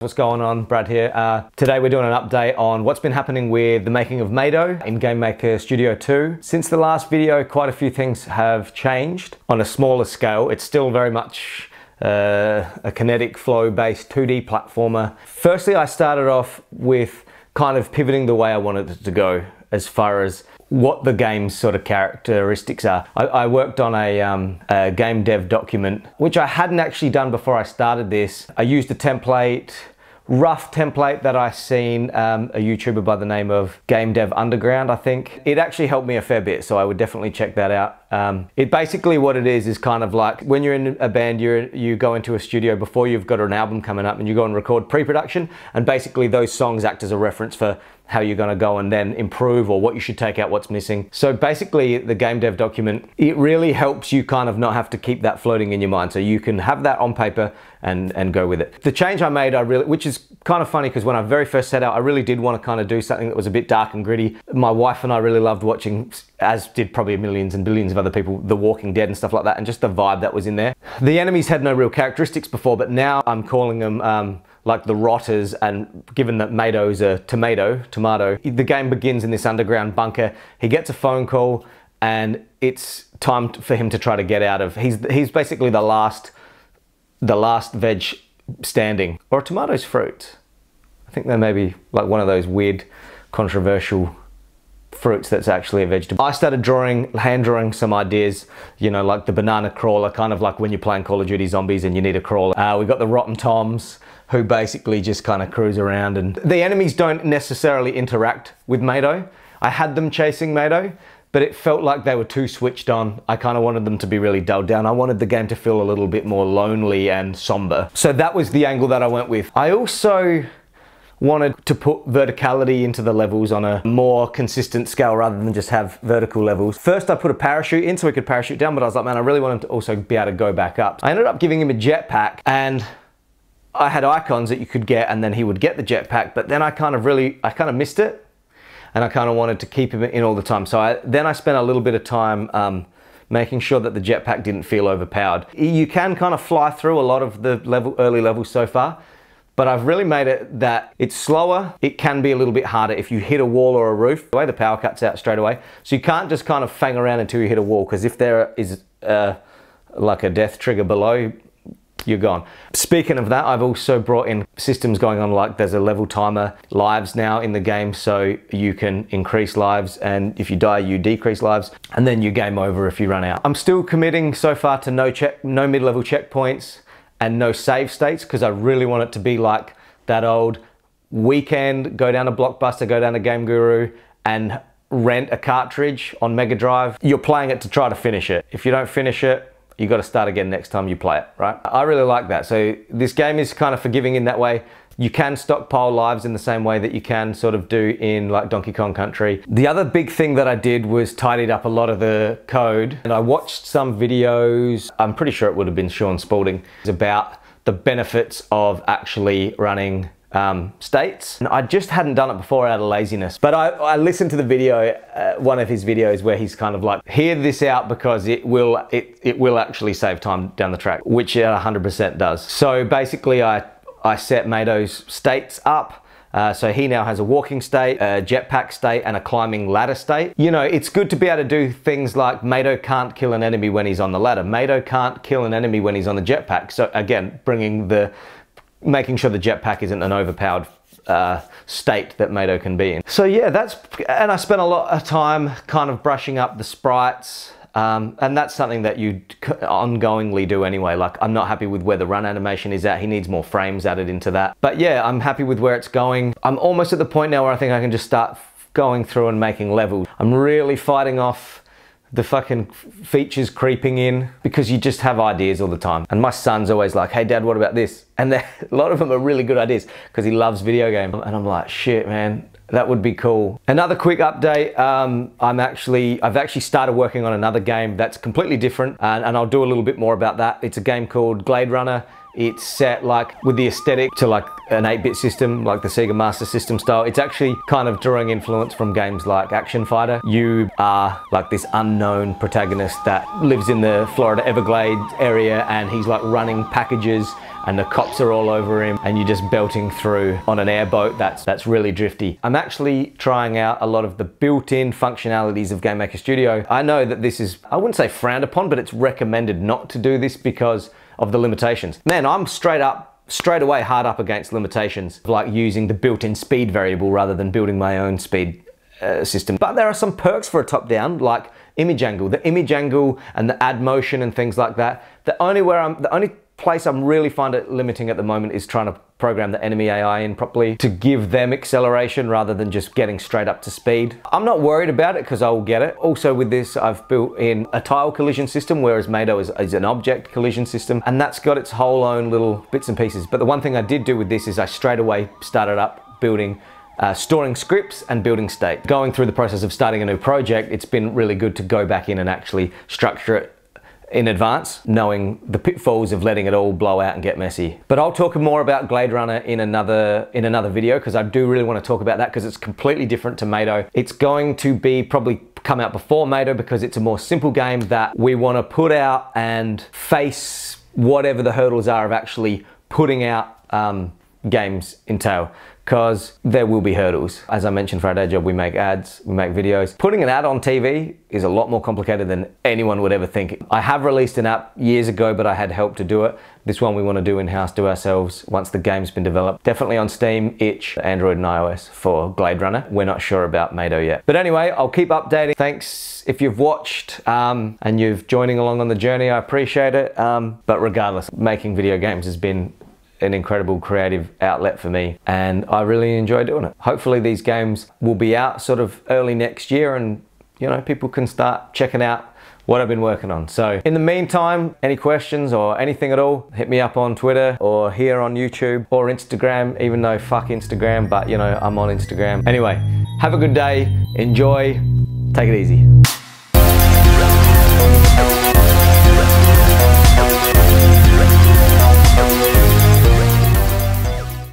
What's going on? Brad here. Uh, today we're doing an update on what's been happening with the making of Maydo in GameMaker Studio 2. Since the last video, quite a few things have changed on a smaller scale. It's still very much uh, a kinetic flow based 2D platformer. Firstly, I started off with kind of pivoting the way I wanted it to go as far as what the game's sort of characteristics are. I, I worked on a, um, a, game dev document, which I hadn't actually done before I started this. I used a template, rough template that I seen um, a YouTuber by the name of Game Dev Underground, I think. It actually helped me a fair bit, so I would definitely check that out. Um, it basically what it is is kind of like when you're in a band, you you go into a studio before you've got an album coming up and you go and record pre-production, and basically those songs act as a reference for how you're going to go and then improve or what you should take out, what's missing. So basically the game dev document, it really helps you kind of not have to keep that floating in your mind. So you can have that on paper and, and go with it. The change I made, I really, which is kind of funny because when I very first set out, I really did want to kind of do something that was a bit dark and gritty. My wife and I really loved watching, as did probably millions and billions of other people, The Walking Dead and stuff like that, and just the vibe that was in there. The enemies had no real characteristics before, but now I'm calling them um, like the rotters and given that Maydo's a tomato, tomato, the game begins in this underground bunker. He gets a phone call and it's time for him to try to get out of, he's, he's basically the last, the last veg standing. Or a tomato's fruit. I think they may be like one of those weird controversial fruits that's actually a vegetable. I started drawing, hand drawing some ideas, you know, like the banana crawler, kind of like when you're playing Call of Duty Zombies and you need a crawler. Uh, we got the Rotten Toms, who basically just kind of cruise around and the enemies don't necessarily interact with Maydo. I had them chasing Maydo, but it felt like they were too switched on. I kind of wanted them to be really dulled down. I wanted the game to feel a little bit more lonely and somber. So that was the angle that I went with. I also wanted to put verticality into the levels on a more consistent scale rather than just have vertical levels. First I put a parachute in so we could parachute down, but I was like, man, I really want him to also be able to go back up. I ended up giving him a jetpack and I had icons that you could get and then he would get the jetpack, but then I kind of really, I kind of missed it and I kind of wanted to keep him in all the time. So I, then I spent a little bit of time um, making sure that the jetpack didn't feel overpowered. You can kind of fly through a lot of the level, early levels so far, but I've really made it that it's slower. It can be a little bit harder if you hit a wall or a roof. The way the power cuts out straight away. So you can't just kind of fang around until you hit a wall because if there is uh, like a death trigger below, you're gone. Speaking of that, I've also brought in systems going on like there's a level timer lives now in the game so you can increase lives and if you die you decrease lives and then you game over if you run out. I'm still committing so far to no check, no mid-level checkpoints and no save states because I really want it to be like that old weekend, go down to Blockbuster, go down to Game Guru and rent a cartridge on Mega Drive. You're playing it to try to finish it. If you don't finish it, you got to start again next time you play it, right? I really like that. So this game is kind of forgiving in that way. You can stockpile lives in the same way that you can sort of do in like Donkey Kong Country. The other big thing that I did was tidied up a lot of the code and I watched some videos, I'm pretty sure it would have been Shaun Spalding, about the benefits of actually running um, states. And I just hadn't done it before out of laziness. But I, I listened to the video, uh, one of his videos where he's kind of like, hear this out because it will, it, it will actually save time down the track, which it 100% does. So basically I, I set Maydo's states up uh, so he now has a walking state, a jetpack state, and a climbing ladder state. You know, it's good to be able to do things like Maydo can't kill an enemy when he's on the ladder. Maydo can't kill an enemy when he's on the jetpack. So again, bringing the making sure the jetpack isn't an overpowered uh, state that Maydo can be in. So yeah, that's, and I spent a lot of time kind of brushing up the sprites, um, and that's something that you ongoingly do anyway. Like I'm not happy with where the run animation is at. He needs more frames added into that. But yeah, I'm happy with where it's going. I'm almost at the point now where I think I can just start going through and making levels. I'm really fighting off the fucking features creeping in because you just have ideas all the time. And my son's always like, hey dad, what about this? And a lot of them are really good ideas because he loves video games. And I'm like, shit, man, that would be cool. Another quick update, um, I'm actually, I've actually started working on another game that's completely different and, and I'll do a little bit more about that. It's a game called Glade Runner. It's set like with the aesthetic to like an 8-bit system, like the Sega Master System style. It's actually kind of drawing influence from games like Action Fighter. You are like this unknown protagonist that lives in the Florida Everglades area and he's like running packages and the cops are all over him and you're just belting through on an airboat that's that's really drifty. I'm actually trying out a lot of the built-in functionalities of GameMaker Studio. I know that this is, I wouldn't say frowned upon, but it's recommended not to do this because of the limitations. Man, I'm straight up straight away hard up against limitations like using the built-in speed variable rather than building my own speed uh, system. But there are some perks for a top-down like image angle. The image angle and the add motion and things like that. The only where I'm the only place I'm really find it limiting at the moment is trying to program the enemy AI in properly to give them acceleration rather than just getting straight up to speed. I'm not worried about it because I will get it. Also with this, I've built in a tile collision system, whereas Maydo is, is, an object collision system, and that's got its whole own little bits and pieces. But the one thing I did do with this is I straight away started up building uh, storing scripts and building state. Going through the process of starting a new project, it's been really good to go back in and actually structure it in advance, knowing the pitfalls of letting it all blow out and get messy. But I'll talk more about Glade Runner in another in another video because I do really want to talk about that because it's completely different to Maydo. It's going to be probably come out before Maydo because it's a more simple game that we want to put out and face whatever the hurdles are of actually putting out um, games entail because there will be hurdles. As I mentioned for our day job, we make ads, we make videos. Putting an ad on TV is a lot more complicated than anyone would ever think. I have released an app years ago, but I had help to do it. This one we want to do in-house, do ourselves once the game's been developed. Definitely on Steam, itch, Android and iOS for Glade Runner. We're not sure about Maydo yet. But anyway, I'll keep updating. Thanks if you've watched um, and you've joining along on the journey, I appreciate it. Um, but regardless, making video games has been an incredible creative outlet for me and I really enjoy doing it. Hopefully these games will be out sort of early next year and you know people can start checking out what I've been working on. So in the meantime, any questions or anything at all, hit me up on Twitter or here on YouTube or Instagram, even though fuck Instagram, but you know, I'm on Instagram. Anyway, have a good day, enjoy, take it easy.